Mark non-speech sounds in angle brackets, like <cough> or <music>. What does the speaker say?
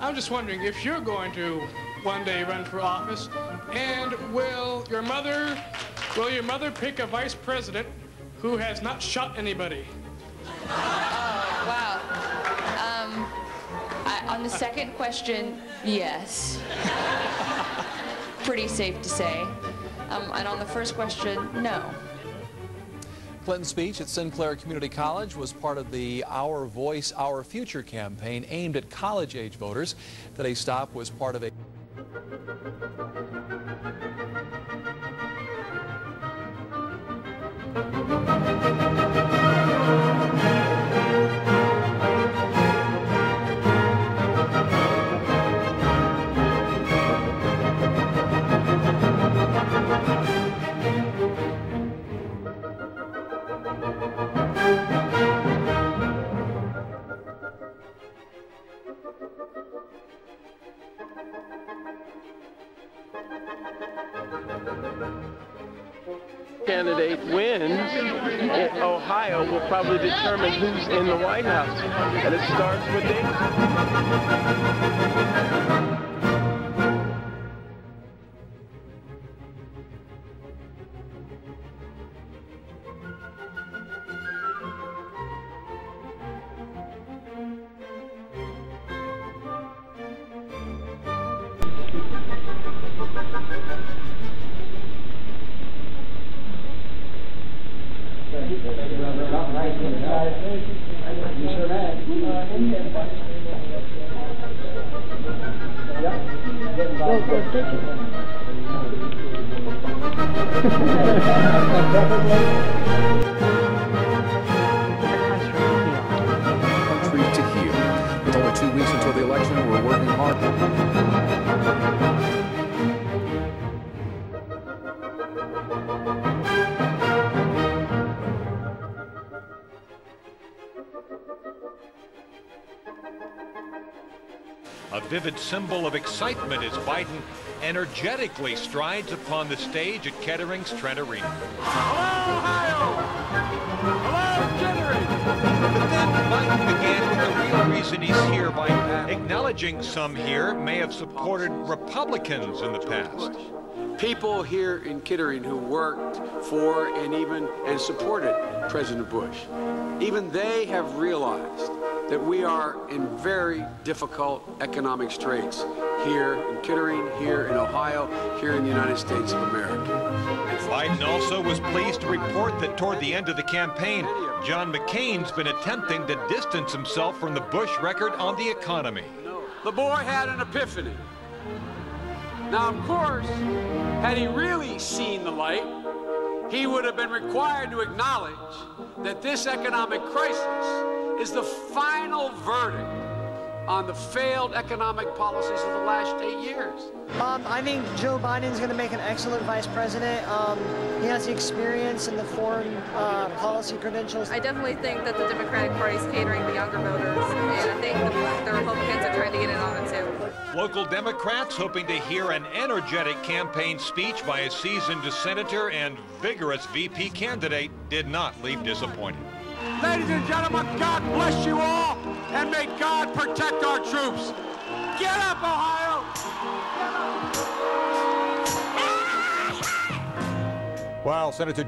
I'm just wondering if you're going to one day run for office, and will your mother, will your mother pick a vice president who has not shot anybody? Oh, wow. Um, I, on the second question, yes. <laughs> Pretty safe to say. Um, and on the first question, no. Clinton's speech at Sinclair Community College was part of the Our Voice, Our Future campaign aimed at college-age voters. Today's stop was part of a candidate wins in Ohio will probably determine who's in the White House. And it starts with Dayton. Country to heal. With only two weeks until the election, we're working hard. A vivid symbol of excitement as Biden energetically strides upon the stage at Kettering's Trent Arena. Hello, Ohio! Hello, Kettering! But then Biden began with the real reason he's here by acknowledging some here may have supported Republicans in the past. people here in Kittering who worked for and even and supported President Bush. Even they have realized that we are in very difficult economic straits here in Kittering, here in Ohio, here in the United States of America. Biden also was pleased to report that toward the end of the campaign, John McCain's been attempting to distance himself from the Bush record on the economy. The boy had an epiphany. Now, of course, had he really seen the light, he would have been required to acknowledge that this economic crisis is the final verdict on the failed economic policies of the last eight years. Um, I think Joe Biden's going to make an excellent vice president. Um, he has the experience and the foreign uh, policy credentials. I definitely think that the Democratic Party is catering to younger voters, and I think the, the Republicans are trying to get in on it too. Local Democrats hoping to hear an energetic campaign speech by a seasoned senator and vigorous VP candidate did not leave disappointed. Ladies and gentlemen, God bless you all, and may God protect our troops. Get up, Ohio! While Senator